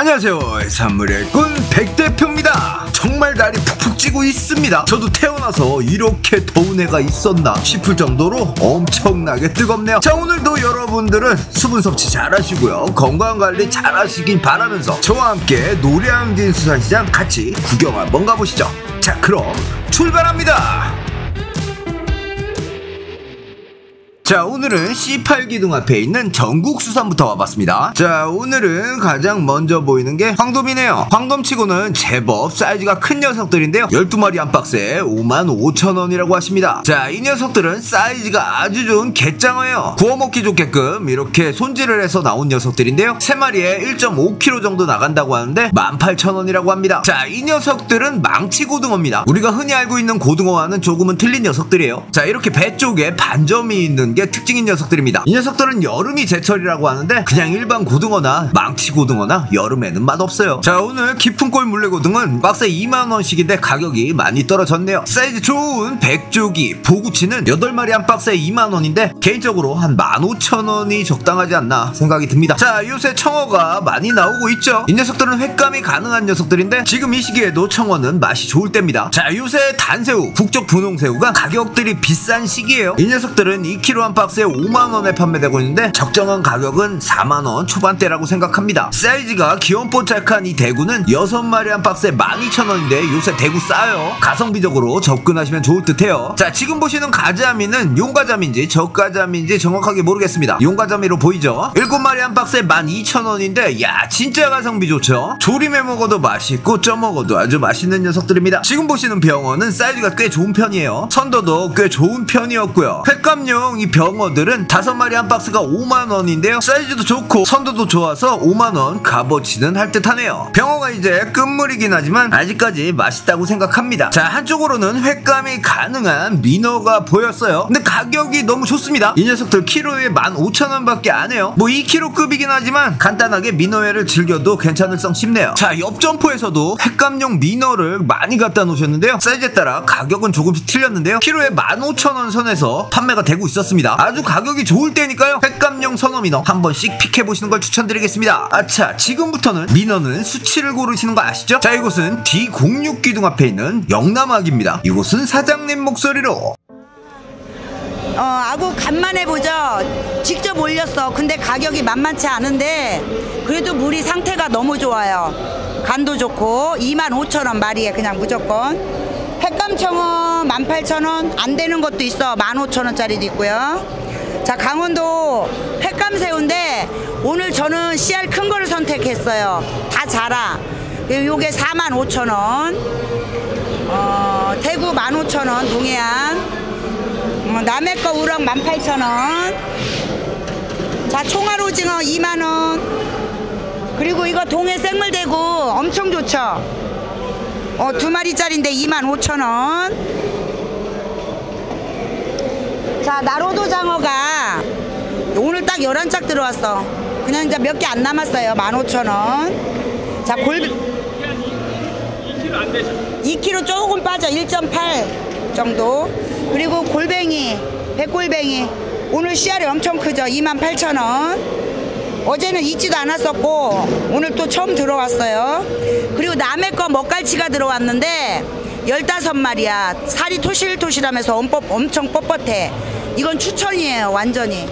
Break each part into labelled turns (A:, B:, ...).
A: 안녕하세요. 해산물의 꾼 백대표입니다. 정말 날이 푹푹 찌고 있습니다. 저도 태어나서 이렇게 더운 해가 있었나 싶을 정도로 엄청나게 뜨겁네요. 자 오늘도 여러분들은 수분 섭취 잘 하시고요. 건강관리 잘 하시길 바라면서 저와 함께 노량진 수산시장 같이 구경 한번 가보시죠. 자 그럼 출발합니다 자 오늘은 C8기둥 앞에 있는 전국수산부터 와봤습니다. 자 오늘은 가장 먼저 보이는 게 황돔이네요. 황돔치고는 제법 사이즈가 큰 녀석들인데요. 12마리 한 박스에 55,000원이라고 하십니다. 자 이 녀석들은 사이즈가 아주 좋은 개짱어예요. 구워먹기 좋게끔 이렇게 손질을 해서 나온 녀석들인데요. 3마리에 1.5kg 정도 나간다고 하는데 18,000원이라고 합니다. 자 이 녀석들은 망치고등어입니다. 우리가 흔히 알고 있는 고등어와는 조금은 틀린 녀석들이에요. 자 이렇게 배 쪽에 반점이 있는 게 특징인 녀석들입니다. 이 녀석들은 여름이 제철이라고 하는데 그냥 일반 고등어나 망치 고등어나 여름에는 맛없어요. 자 오늘 깊은 골 물레고등은 박스에 2만원씩인데 가격이 많이 떨어졌네요. 사이즈 좋은 백조기 보구치는 8마리 한 박스에 2만원인데 개인적으로 한 15,000원이 적당하지 않나 생각이 듭니다. 자 요새 청어가 많이 나오고 있죠. 이 녀석들은 횟감이 가능한 녀석들인데 지금 이 시기에도 청어는 맛이 좋을 때입니다. 자 요새 단새우, 북쪽 분홍새우가 가격들이 비싼 시기예요. 이 녀석들은 2kg 한 박스에 5만원에 판매되고 있는데 적정한 가격은 4만원 초반대라고 생각합니다. 사이즈가 귀염뽀짝한 이 대구는 6마리 한 박스에 12,000원인데 요새 대구 싸요. 가성비적으로 접근하시면 좋을 듯해요. 자 지금 보시는 가자미는 용가자미인지 저가자미인지 정확하게 모르겠습니다. 용가자미로 보이죠? 7마리 한 박스에 12,000원인데 야 진짜 가성비 좋죠? 조림해 먹어도 맛있고 쪄 먹어도 아주 맛있는 녀석들입니다. 지금 보시는 병어는 사이즈가 꽤 좋은 편이에요. 선도도 꽤 좋은 편이었고요. 횟감용 이 병어들은 다섯 마리 한 박스가 5만 원인데요. 사이즈도 좋고 선도도 좋아서 5만 원 값어치는 할 듯하네요. 병어가 이제 끝물이긴 하지만 아직까지 맛있다고 생각합니다. 자 한쪽으로는 횟감이 가능한 민어가 보였어요. 근데 가격이 너무 좋습니다. 이 녀석들 키로에 15,000원 밖에 안 해요. 뭐 2kg급이긴 하지만 간단하게 민어회를 즐겨도 괜찮을 성 싶네요. 자 옆점포에서도 횟감용 민어를 많이 갖다 놓으셨는데요. 사이즈에 따라 가격은 조금씩 틀렸는데요. 키로에 15,000원 선에서 판매가 되고 있었습니다. 아주 가격이 좋을 때니까요 횟감용 선어 민어 한 번씩 픽해보시는 걸 추천드리겠습니다 아차 지금부터는 민어는 수치를 고르시는 거 아시죠? 자 이곳은 D06 기둥 앞에 있는 영남학입니다 이곳은 사장님 목소리로
B: 어, 아구 간만에 보죠. 직접 올렸어. 근데 가격이 만만치 않은데 그래도 물이 상태가 너무 좋아요. 간도 좋고 25,000원 마리에 그냥 무조건. 횟감청어 18,000원 안 되는 것도 있어. 15,000원짜리도 있고요. 자, 강원도 횟감새우인데 오늘 저는 씨알 큰 거를 선택했어요. 다 자라. 요게 45,000원. 어, 대구 15,000원 동해안. 어, 남해 거 우럭 18,000원. 자, 총알 오징어 2만원. 그리고 이거 동해 생물대구 엄청 좋죠? 어, 두 마리짜리인데 25,000원. 자, 나로도 장어가 오늘 딱 11짝 들어왔어. 그냥 이제 몇 개 안 남았어요. 15,000원. 자, 골 2kg 조금 빠져. 1.8 정도. 그리고 골뱅이 백골뱅이. 오늘 씨알이 엄청 크죠. 28,000원. 어제는 있지도 않았었고 오늘 또 처음 들어왔어요. 그리고 남의 거 먹갈치가 들어왔는데 15마리야. 살이 토실토실하면서 엄청 뻣뻣해 이건 추천이에요 완전히.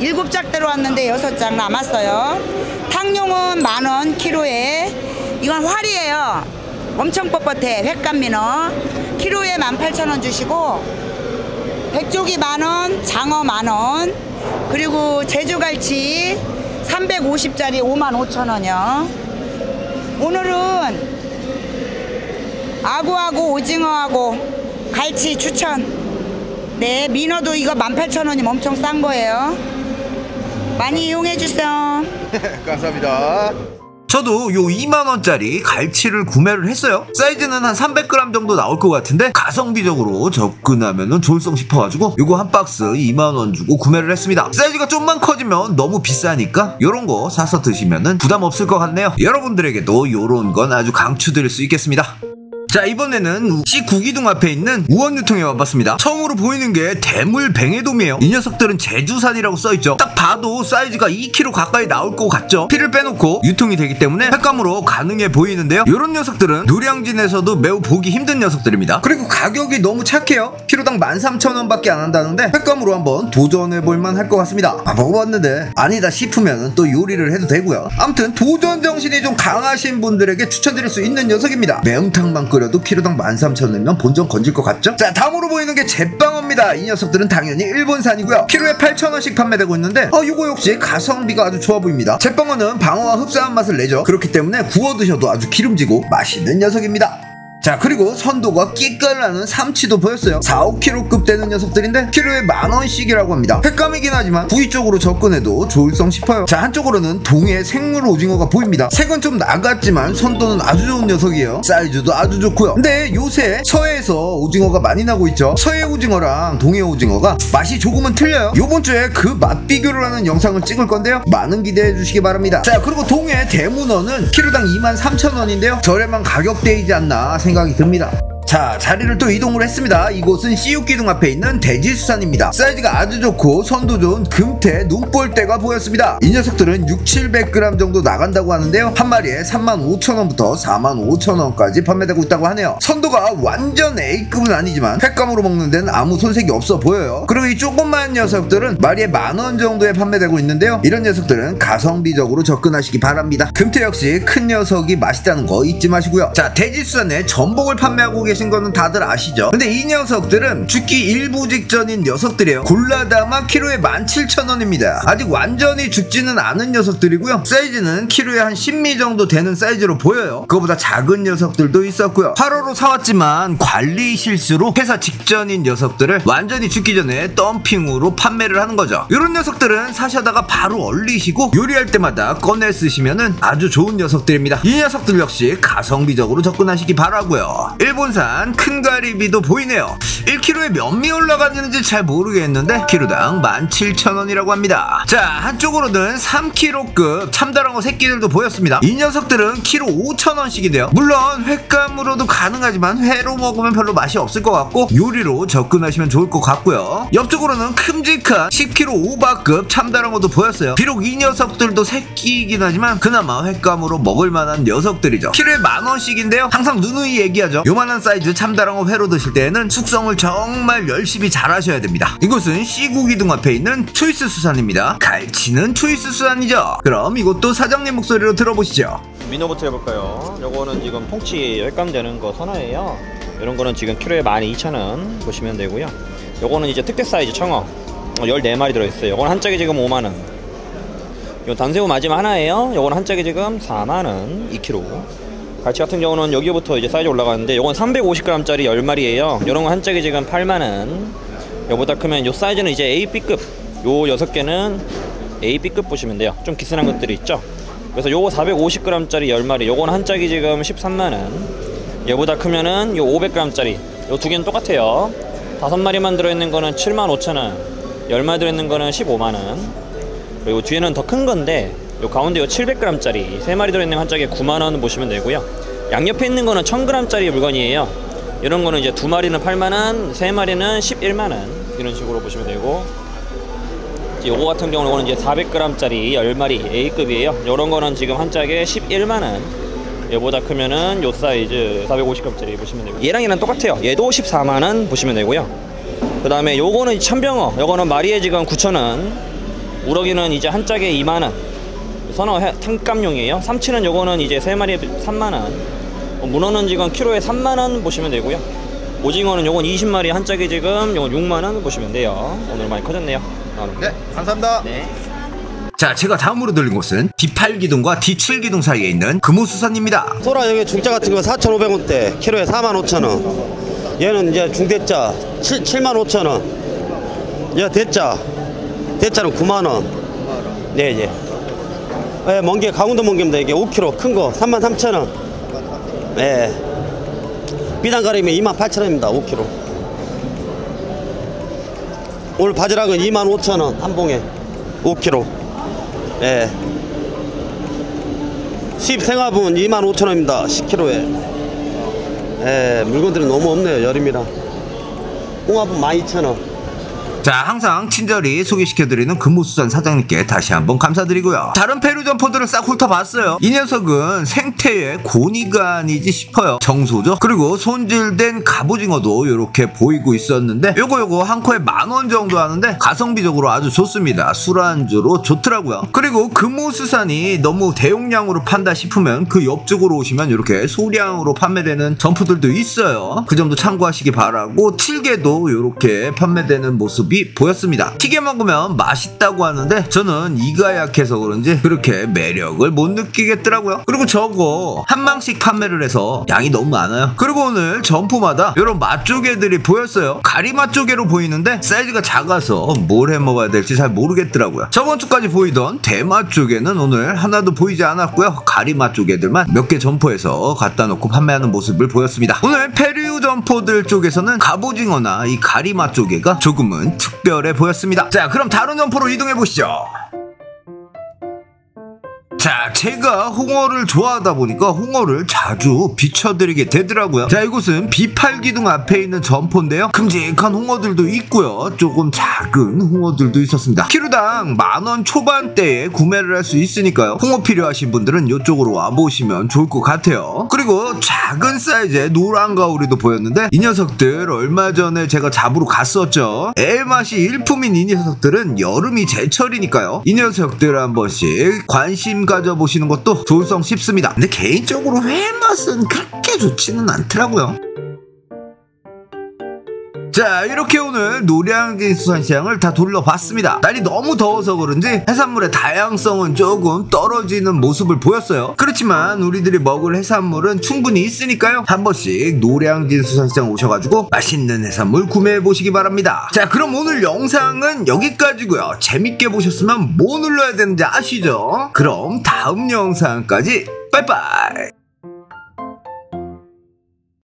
B: 7짝 들어왔는데 6짝 남았어요. 탕용은 만원 키로에 이건 활이에요. 엄청 뻣뻣해 횟감민어. 키로에 18,000원 주시고 백조기 만원 장어 만원 그리고 제주갈치 350짜리 55,000원이요. 오늘은 아구하고 오징어하고 갈치 추천 네 민어도 이거 18,000원이면 엄청 싼 거예요. 많이 이용해 주세요.
C: 감사합니다.
A: 저도 요 2만원짜리 갈치를 구매를 했어요. 사이즈는 한 300g 정도 나올 것 같은데 가성비적으로 접근하면 좋을성 싶어가지고 요거 한 박스 2만원 주고 구매를 했습니다. 사이즈가 좀만 커지면 너무 비싸니까 요런 거 사서 드시면 부담 없을 것 같네요. 여러분들에게도 요런 건 아주 강추드릴 수 있겠습니다 자 이번에는 C9기둥 앞에 있는 우원유통에 와봤습니다. 처음으로 보이는 게 대물 뱅에돔이에요. 이 녀석들은 제주산이라고 써있죠. 딱 봐도 사이즈가 2kg 가까이 나올 것 같죠? 피를 빼놓고 유통이 되기 때문에 횟감으로 가능해 보이는데요. 이런 녀석들은 노량진에서도 매우 보기 힘든 녀석들입니다. 그리고 가격이 너무 착해요. 키로당 13,000원 밖에 안 한다는데 횟감으로 한번 도전해볼만 할 것 같습니다. 아 먹어봤는데 아니다 싶으면 또 요리를 해도 되고요. 아무튼 도전 정신이 좀 강하신 분들에게 추천드릴 수 있는 녀석입니다. 매운탕만 끓여도 키로당 13,000원이면 본전 건질 것 같죠? 자 다음으로 보이는 게 제빵어입니다. 이 녀석들은 당연히 일본산이고요. 키로에 8,000원씩 판매되고 있는데 어 이거 역시 가성비가 아주 좋아 보입니다. 제빵어는 방어와 흡사한 맛을 내죠. 그렇기 때문에 구워 드셔도 아주 기름지고 맛있는 녀석입니다 자 그리고 선도가 끼깔나는 삼치도 보였어요. 4, 5kg급 되는 녀석들인데 키로에 만원씩이라고 합니다. 횟감이긴 하지만 부위 쪽으로 접근해도 좋을성 싶어요. 자 한쪽으로는 동해 생물 오징어가 보입니다. 색은 좀 나갔지만 선도는 아주 좋은 녀석이에요. 사이즈도 아주 좋고요. 근데 요새 서해에서 오징어가 많이 나고 있죠. 서해 오징어랑 동해 오징어가 맛이 조금은 틀려요. 요번 주에 그 맛 비교를 하는 영상을 찍을 건데요. 많은 기대해 주시기 바랍니다. 자 그리고 동해 대문어는 키로당 23,000원인데요. 저렴한 가격대이지 않나 생각 이 듭니다 자 자리를 또 이동을 했습니다. 이곳은 CU기둥 앞에 있는 대지수산입니다. 사이즈가 아주 좋고 선도 좋은 금태 눈볼대가 보였습니다. 이 녀석들은 6, 700g 정도 나간다고 하는데요. 한 마리에 35,000원부터 45,000원까지 판매되고 있다고 하네요. 선도가 완전 A급은 아니지만 횟감으로 먹는 데는 아무 손색이 없어 보여요. 그리고 이 조그만 녀석들은 마리에 만원 정도에 판매되고 있는데요. 이런 녀석들은 가성비적으로 접근하시기 바랍니다. 금태 역시 큰 녀석이 맛있다는 거 잊지 마시고요. 자 대지수산에 전복을 판매하고 계신 거는 다들 아시죠? 근데 이 녀석들은 죽기 일부 직전인 녀석들이에요. 골라담아 키로에 17,000원입니다. 아직 완전히 죽지는 않은 녀석들이고요. 사이즈는 키로에 한 10미 정도 되는 사이즈로 보여요. 그거보다 작은 녀석들도 있었고요. 8호로 사왔지만 관리 실수로 회사 직전인 녀석들을 완전히 죽기 전에 덤핑으로 판매를 하는 거죠. 이런 녀석들은 사셔다가 바로 얼리시고 요리할 때마다 꺼내 쓰시면은 아주 좋은 녀석들입니다. 이 녀석들 역시 가성비적으로 접근하시기 바라고요. 일본산 큰 가리비도 보이네요. 1kg에 몇 미 올라갔는지 잘 모르겠는데 키로당 17,000원이라고 합니다. 자 한쪽으로는 3kg급 참다랑어 새끼들도 보였습니다. 이 녀석들은 키로 5,000원씩인데요. 물론 횟감으로도 가능하지만 회로 먹으면 별로 맛이 없을 것 같고 요리로 접근하시면 좋을 것 같고요. 옆쪽으로는 큼직한 10kg 오바급 참다랑어도 보였어요. 비록 이 녀석들도 새끼이긴 하지만 그나마 횟감으로 먹을 만한 녀석들이죠. 키로에 만원씩인데요. 항상 누누이 얘기하죠. 요만한 사이즈 참다랑어 회로 드실 때에는 숙성을 정말 열심히 잘 하셔야 됩니다 이곳은 C구기둥 앞에 있는 초이스 수산입니다 갈치는 초이스 수산이죠 그럼 이것도 사장님 목소리로 들어보시죠
D: 민어부터 해볼까요? 요거는 지금 통치 횟감되는 거 선어예요. 이런 거는 지금 키로에 12,000원 보시면 되고요. 요거는 이제 특대 사이즈 청어 어, 14마리 들어있어요. 요거는 한 짝에 지금 5만원. 요 단새우 마지막 하나예요. 요거는 한 짝에 지금 4만원 2kg. 갈치 같은 경우는 여기부터 이제 사이즈 올라가는데 요건 350g짜리 10마리예요. 요런 거 한 짝에 지금 8만원. 요보다 크면 요 사이즈는 이제 AB급. 요 6개는 AB급 보시면 돼요. 좀 기스난 것들이 있죠. 그래서 요거 450g짜리 10마리 요거는 한 짝이 지금 13만원 얘보다 크면은 요 500g짜리 요 두 개는 똑같아요 다섯 마리만 들어있는 거는 7만 5천원 10마리 들어있는 거는 15만원 그리고 뒤에는 더 큰 건데 요 가운데 요 700g짜리 세 마리 들어있는 한 짝에 9만원 보시면 되고요 양옆에 있는 거는 1000g짜리 물건이에요 이런 거는 이제 두 마리는 8만원 세 마리는 11만원 이런 식으로 보시면 되고 요거 같은 경우는 이제 400g짜리 10마리 A급이에요. 요런 거는 지금 한 짝에 11만원. 얘보다 크면은 요 사이즈 450g짜리 보시면 되고 얘랑 얘랑 똑같아요. 얘도 14만원 보시면 되고요. 그 다음에 요거는 천병어. 요거는 마리에 지금 9천원. 우럭이는 이제 한 짝에 2만원. 선어 해- 탕감용이에요. 삼치는 요거는 이제 세 마리에 3만원. 문어는 지금 키로에 3만원 보시면 되고요. 오징어는 요건 20마리 한 짝에 지금 요건 6만원 보시면 돼요. 오늘 많이 커졌네요.
C: 네, 감사합니다.
D: 네.
A: 자 제가 다음으로 들린 곳은 D8기둥과 D7기둥 사이에 있는 금호수산입니다
E: 소라 여기 중짜 같은 거 4,500원대 키로에 45,000원 얘는 이제 중대짜 7, 75,000원 얘 대짜 대짜는 9만원 네 예. 예, 멍게 강원도 멍게입니다 이게 5kg 큰 거 33,000원 예. 비단가리면 28,000원입니다 5kg 오늘 바지락은 25,000원 한 봉에 5kg 예. 수입 생화분 25,000원입니다. 10kg에. 예, 물건들이 너무 없네요. 여름이라. 홍합은 12,000원.
A: 자 항상 친절히 소개시켜드리는 금호수산 사장님께 다시 한번 감사드리고요. 다른 페루 점포들을 싹 훑어봤어요. 이 녀석은 생태의 고니가 아니지 싶어요. 정소죠? 그리고 손질된 갑오징어도 이렇게 보이고 있었는데 요거 요거 한 코에 만 원 정도 하는데 가성비적으로 아주 좋습니다. 술안주로 좋더라고요. 그리고 금호수산이 너무 대용량으로 판다 싶으면 그 옆쪽으로 오시면 이렇게 소량으로 판매되는 점포들도 있어요. 그 점도 참고하시기 바라고 칠개도 이렇게 판매되는 모습 모습이 보였습니다. 튀겨 먹으면 맛있다고 하는데 저는 이가 약해서 그런지 그렇게 매력을 못 느끼겠더라고요. 그리고 저거 한 망씩 판매를 해서 양이 너무 많아요. 그리고 오늘 점포마다 이런 맛조개들이 보였어요. 가리 맛 조개로 보이는데 사이즈가 작아서 뭘 해 먹어야 될지 잘 모르겠더라고요. 저번 주까지 보이던 대맛 조개는 오늘 하나도 보이지 않았고요. 가리 맛 조개들만 몇 개 점포에서 갖다 놓고 판매하는 모습을 보였습니다. 오늘 페류 점포들 쪽에서는 갑오징어나 이 가리 맛 조개가 조금은 특별해 보였습니다. 자, 그럼 다른 점포로 이동해 보시죠. 자, 제가 홍어를 좋아하다 보니까 홍어를 자주 비춰드리게 되더라고요. 자, 이곳은 비팔기둥 앞에 있는 점포인데요. 큼직한 홍어들도 있고요. 조금 작은 홍어들도 있었습니다. 키로당 만원 초반대에 구매를 할 수 있으니까요. 홍어 필요하신 분들은 이쪽으로 와보시면 좋을 것 같아요. 그리고 작은 사이즈의 노란 가오리도 보였는데 이 녀석들 얼마 전에 제가 잡으러 갔었죠. 애맛이 일품인 이 녀석들은 여름이 제철이니까요. 이 녀석들 한 번씩 관심 가져 보시는 것도 좋을 성 싶습니다. 근데 개인적으로 회 맛은 그렇게 좋지는 않더라고요. 자 이렇게 오늘 노량진 수산시장을 다 둘러봤습니다. 날이 너무 더워서 그런지 해산물의 다양성은 조금 떨어지는 모습을 보였어요. 그렇지만 우리들이 먹을 해산물은 충분히 있으니까요. 한 번씩 노량진 수산시장 오셔가지고 맛있는 해산물 구매해 보시기 바랍니다. 자 그럼 오늘 영상은 여기까지고요. 재밌게 보셨으면 뭐 눌러야 되는지 아시죠? 그럼 다음 영상까지. 빠이빠이